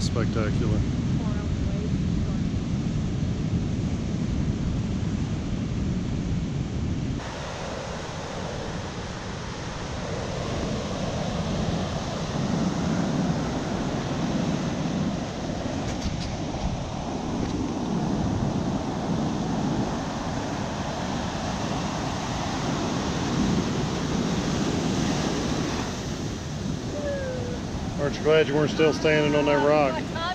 spectacular. Aren't you glad you weren't still standing on that rock?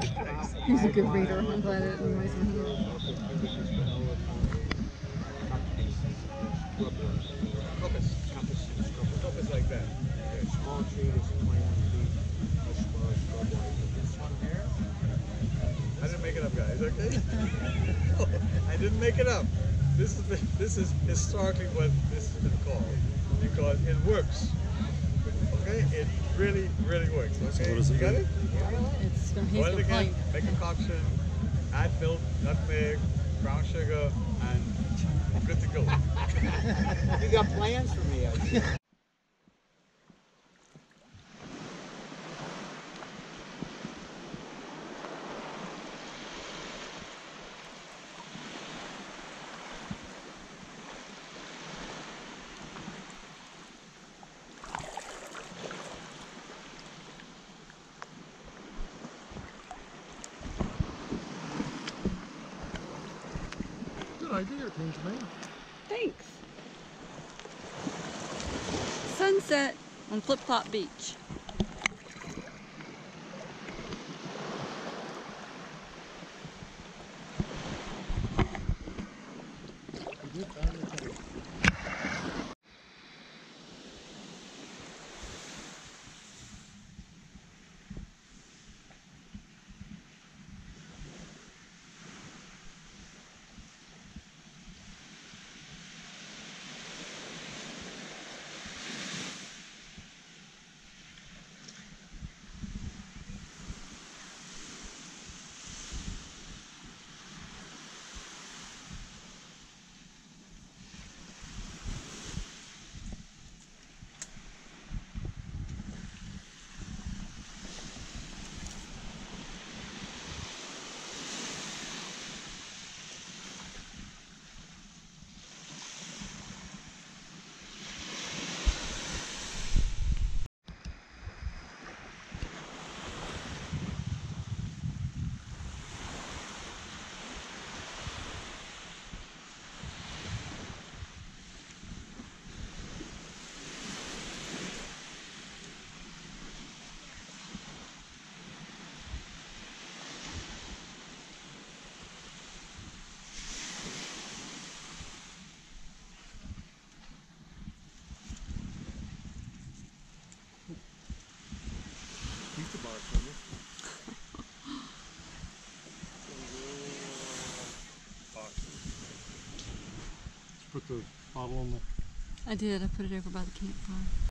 He's a good reader. I'm glad it annoys him. Compass, compass, compass, compass like that. Small tree is 21 feet, a small shrub like this one here. I didn't make it up, guys, okay? I didn't make it up. This is this is historically what this has been called because it works. Okay, it really, really works. Okay, what does it you got it? It's gonna, he's Boil it again, make a concoction, add milk, nutmeg, brown sugar, and you're good to go. You got plans for me, Good idea, Kingsman. Thanks. Sunset on Flip Flop Beach. Keep the bar Put the bottle on the I did. I put it over by the campfire.